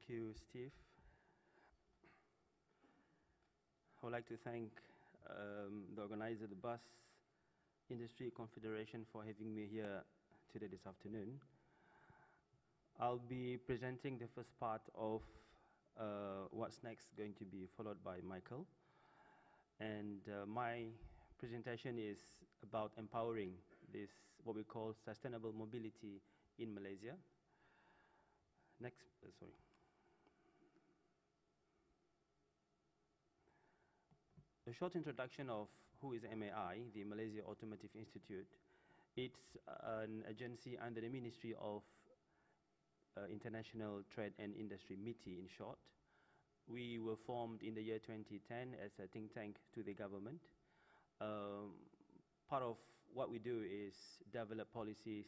Thank you, Steve. I would like to thank um, the organizer, the Bus Industry Confederation, for having me here today this afternoon. I'll be presenting the first part of uh, what's next going to be followed by Michael. And uh, my presentation is about empowering this, what we call sustainable mobility in Malaysia. Next, uh, sorry. A short introduction of who is MAI, the Malaysia Automotive Institute. It's an agency under the Ministry of uh, International Trade and Industry, MITI in short. We were formed in the year 2010 as a think tank to the government. Um, part of what we do is develop policies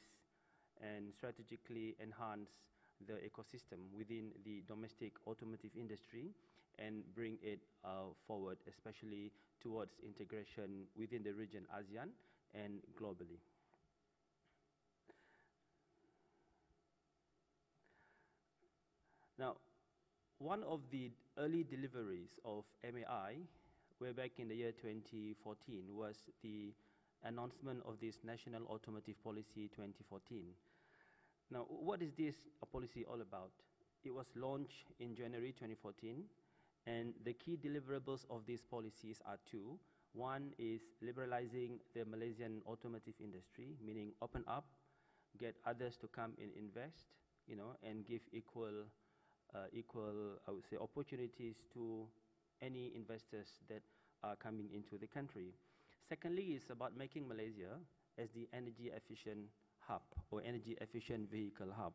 and strategically enhance the ecosystem within the domestic automotive industry and bring it uh, forward, especially towards integration within the region ASEAN and globally. Now, one of the early deliveries of MAI, way back in the year 2014, was the announcement of this National Automotive Policy 2014. Now, what is this policy all about? It was launched in January 2014, and the key deliverables of these policies are two. One is liberalizing the Malaysian automotive industry, meaning open up, get others to come and invest, you know, and give equal, uh, equal, I would say, opportunities to any investors that are coming into the country. Secondly, it's about making Malaysia as the energy efficient hub or energy efficient vehicle hub.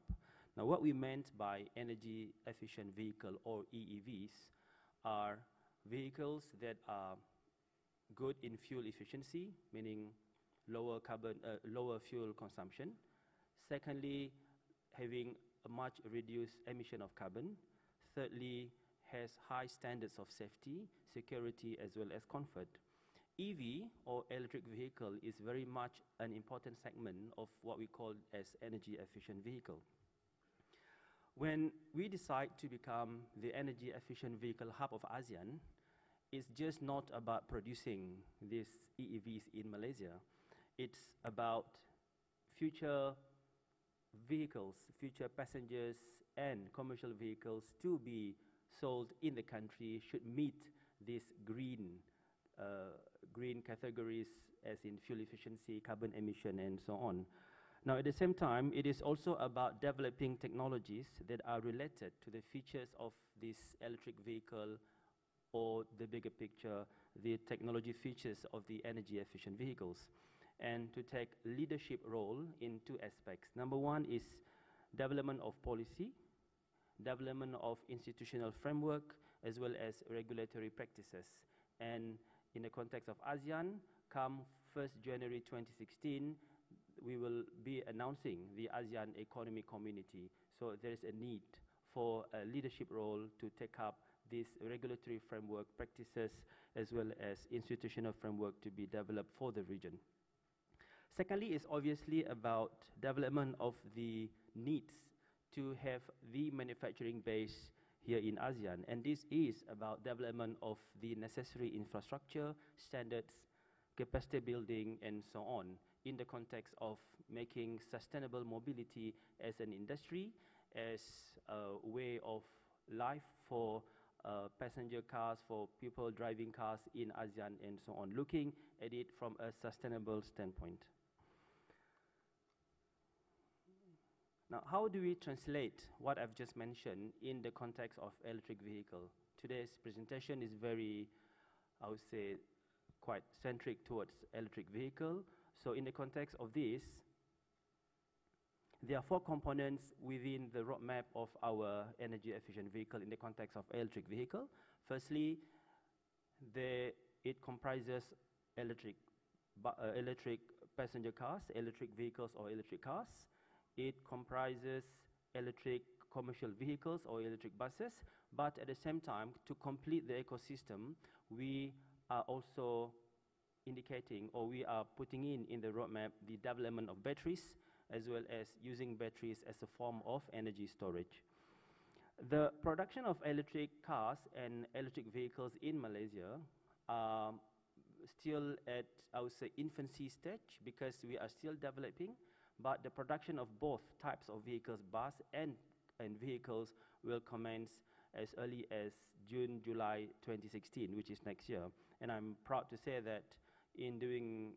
Now, what we meant by energy efficient vehicle or EEVs are vehicles that are good in fuel efficiency, meaning lower carbon, uh, lower fuel consumption. Secondly, having a much reduced emission of carbon. Thirdly, has high standards of safety, security, as well as comfort. EV or electric vehicle is very much an important segment of what we call as energy efficient vehicle. When we decide to become the energy efficient vehicle hub of ASEAN, it's just not about producing these EEVs in Malaysia. It's about future vehicles, future passengers and commercial vehicles to be sold in the country should meet these green, uh, green categories as in fuel efficiency, carbon emission, and so on. Now, at the same time, it is also about developing technologies that are related to the features of this electric vehicle or the bigger picture, the technology features of the energy efficient vehicles. And to take leadership role in two aspects. Number one is development of policy, development of institutional framework, as well as regulatory practices. And in the context of ASEAN, come 1st January 2016, we will be announcing the ASEAN Economic Community. So there is a need for a leadership role to take up this regulatory framework practices as well as institutional framework to be developed for the region. Secondly is obviously about development of the needs to have the manufacturing base here in ASEAN. And this is about development of the necessary infrastructure, standards, capacity building, and so on in the context of making sustainable mobility as an industry, as a way of life for uh, passenger cars, for people driving cars in ASEAN and so on, looking at it from a sustainable standpoint. Now, how do we translate what I've just mentioned in the context of electric vehicle? Today's presentation is very, I would say, quite centric towards electric vehicle, so in the context of this, there are four components within the roadmap of our energy efficient vehicle in the context of electric vehicle. Firstly, the, it comprises electric, uh, electric passenger cars, electric vehicles or electric cars. It comprises electric commercial vehicles or electric buses, but at the same time, to complete the ecosystem, we are also indicating or we are putting in in the roadmap the development of batteries as well as using batteries as a form of energy storage. The production of electric cars and electric vehicles in Malaysia are still at, I would say, infancy stage because we are still developing, but the production of both types of vehicles, bus and, and vehicles, will commence as early as June, July 2016, which is next year. And I'm proud to say that in doing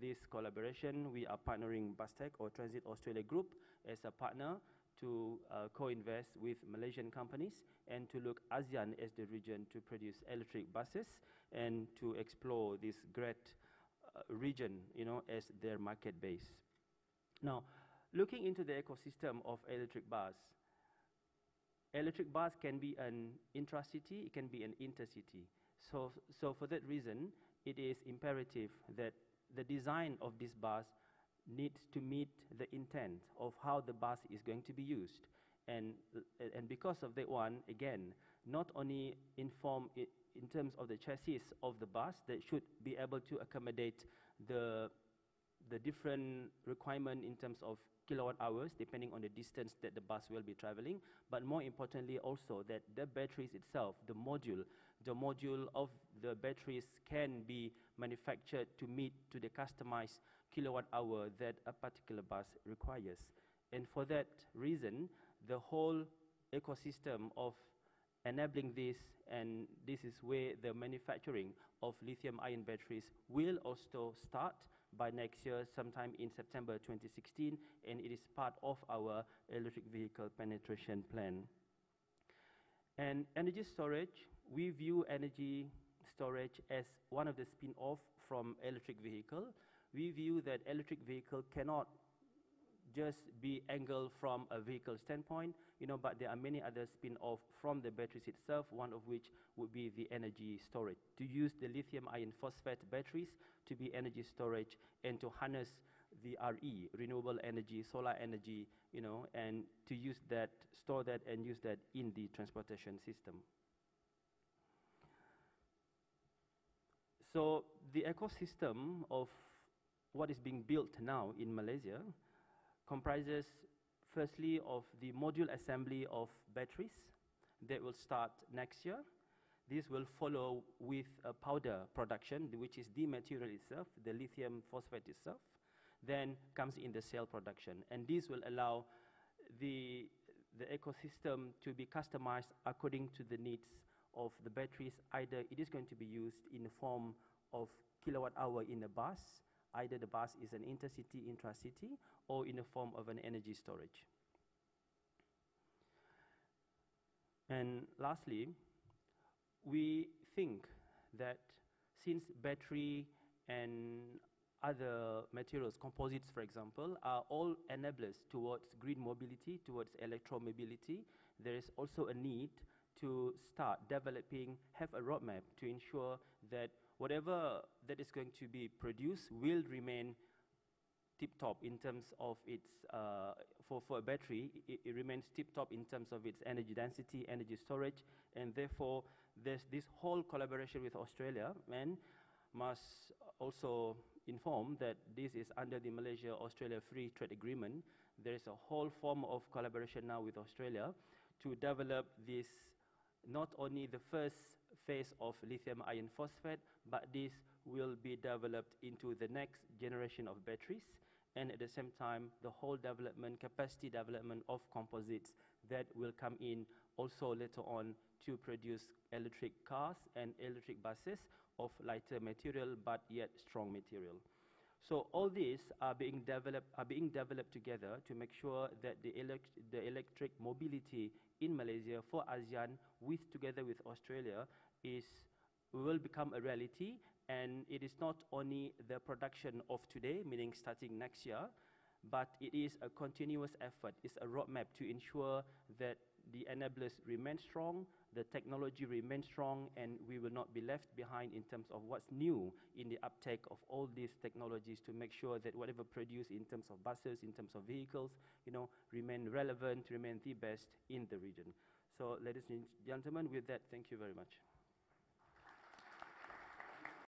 this collaboration, we are partnering Bustech or Transit Australia Group as a partner to uh, co-invest with Malaysian companies and to look ASEAN as the region to produce electric buses and to explore this great uh, region, you know, as their market base. Now, looking into the ecosystem of electric bus, electric bus can be an intracity, it can be an intercity. So, so for that reason, it is imperative that the design of this bus needs to meet the intent of how the bus is going to be used. And, and because of that one, again, not only inform in terms of the chassis of the bus that should be able to accommodate the, the different requirement in terms of kilowatt hours depending on the distance that the bus will be traveling, but more importantly also that the batteries itself, the module, the module of the batteries can be manufactured to meet to the customized kilowatt hour that a particular bus requires. And for that reason, the whole ecosystem of enabling this, and this is where the manufacturing of lithium ion batteries will also start by next year, sometime in September 2016, and it is part of our electric vehicle penetration plan. And energy storage, we view energy storage as one of the spin-off from electric vehicle. We view that electric vehicle cannot just be angled from a vehicle standpoint, you know, but there are many other spin-off from the batteries itself, one of which would be the energy storage. To use the lithium iron phosphate batteries to be energy storage and to harness the RE, renewable energy, solar energy, you know, and to use that, store that and use that in the transportation system. So the ecosystem of what is being built now in Malaysia comprises firstly of the module assembly of batteries that will start next year. This will follow with a powder production, which is the material itself, the lithium phosphate itself, then comes in the cell production. And this will allow the, the ecosystem to be customized according to the needs of the batteries. Either it is going to be used in the form of kilowatt hour in a bus, either the bus is an intercity, intracity, or in the form of an energy storage. And lastly, we think that since battery and other materials, composites for example, are all enablers towards green mobility, towards electromobility, there is also a need to start developing, have a roadmap to ensure that whatever that is going to be produced will remain tip-top in terms of its, uh, for, for a battery, it, it remains tip-top in terms of its energy density, energy storage, and therefore there's this whole collaboration with Australia and must also inform that this is under the Malaysia-Australia Free Trade Agreement. There is a whole form of collaboration now with Australia to develop this, not only the first phase of lithium iron phosphate, but this will be developed into the next generation of batteries and at the same time the whole development, capacity development of composites that will come in also later on to produce electric cars and electric buses of lighter material but yet strong material. So all these are being developed, are being developed together to make sure that the, elect the electric mobility in Malaysia for ASEAN with together with Australia is will become a reality and it is not only the production of today, meaning starting next year, but it is a continuous effort. It's a roadmap to ensure that the enablers remain strong, the technology remains strong, and we will not be left behind in terms of what's new in the uptake of all these technologies to make sure that whatever produced in terms of buses, in terms of vehicles, you know, remain relevant, remain the best in the region. So ladies and gentlemen, with that, thank you very much.